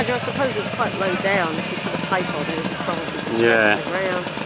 I suppose it's quite low down. If you put a pipe on it, it would probably just Yeah. the.